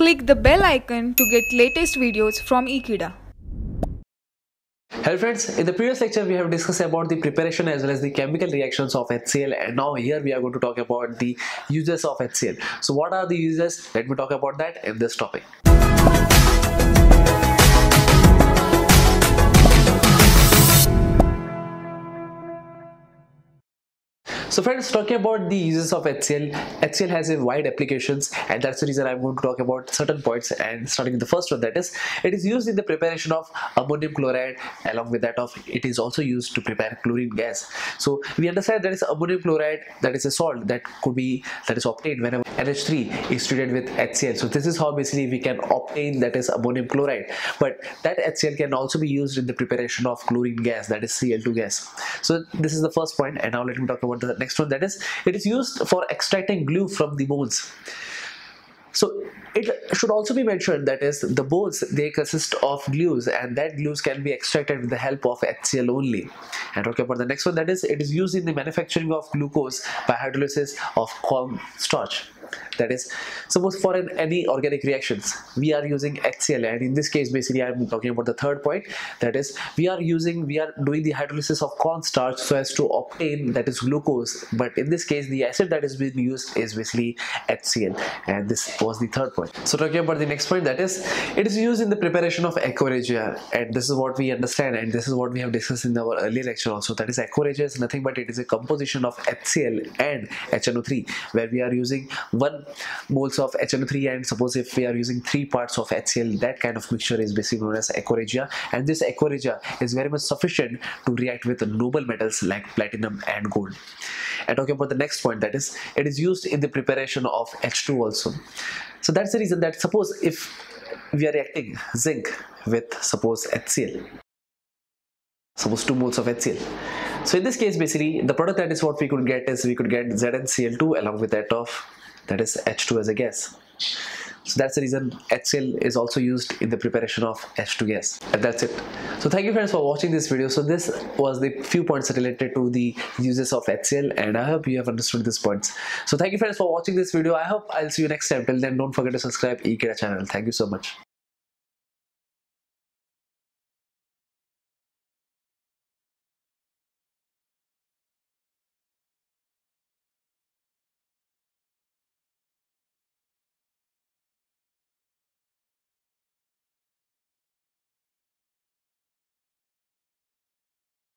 Click the bell icon to get latest videos from Ekeeda. Hello friends, in the previous lecture we have discussed about the preparation as well as the chemical reactions of HCl and now here we are going to talk about the uses of HCl. So what are the uses? Let me talk about that in this topic. So friends, talking about the uses of HCl, HCl has a wide applications and that's the reason I'm going to talk about certain points and starting with the first one that is, it is used in the preparation of ammonium chloride along with that of, it is also used to prepare chlorine gas. So we understand that is ammonium chloride that is a salt that could be, that is obtained whenever NH3 is treated with HCl. So this is how basically we can obtain that is ammonium chloride. But that HCl can also be used in the preparation of chlorine gas that is Cl2 gas. So this is the first point and now let me talk about the next one that is it is used for extracting glue from the bones so it should also be mentioned that is the bones they consist of glues and that glues can be extracted with the help of HCl only. And talking about the next one that is it is used in the manufacturing of glucose by hydrolysis of corn starch that is suppose for an, any organic reactions we are using HCl and in this case basically I'm talking about the third point. That is we are using we are doing the hydrolysis of cornstarch so as to obtain that is glucose. But in this case the acid that is being used is basically HCl and this was the third point. So talking about the next point that is it is used in the preparation of aqua regia. And this is what we understand. And this is what we have discussed in our earlier lecture also. That is aqua regia is nothing but it is a composition of HCl and HNO3 where we are using 1 moles of HNO3 and suppose if we are using 3 parts of HCl that kind of mixture is basically known as aqua regia and this aqua regia is very much sufficient to react with noble metals like platinum and gold. And talking about the next point that is it is used in the preparation of H2 also. So that's the reason that suppose if we are reacting zinc with suppose HCl suppose 2 moles of HCl so in this case basically the product that is what we could get is we could get ZnCl2 along with that of that is H2 as a gas. So that's the reason HCl is also used in the preparation of H2 gas. And that's it. So thank you friends for watching this video. So this was the few points related to the uses of HCl and I hope you have understood these points. So thank you friends for watching this video. I hope I'll see you next time. Till then don't forget to subscribe Ekeeda channel. Thank you so much.